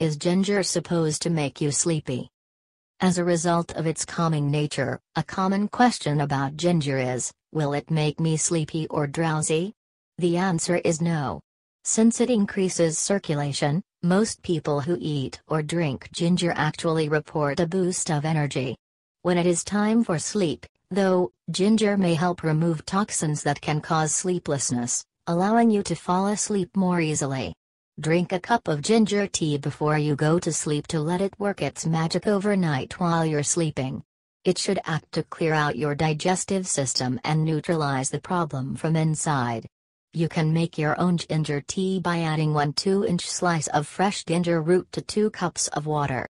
Is ginger supposed to make you sleepy? As a result of its calming nature, a common question about ginger is Will it make me sleepy or drowsy? The answer is no. Since it increases circulation, most people who eat or drink ginger actually report a boost of energy. When it is time for sleep, though, ginger may help remove toxins that can cause sleeplessness, allowing you to fall asleep more easily. Drink a cup of ginger tea before you go to sleep to let it work its magic overnight while you're sleeping. It should act to clear out your digestive system and neutralize the problem from inside. You can make your own ginger tea by adding one 2 inch slice of fresh ginger root to 2 cups of water.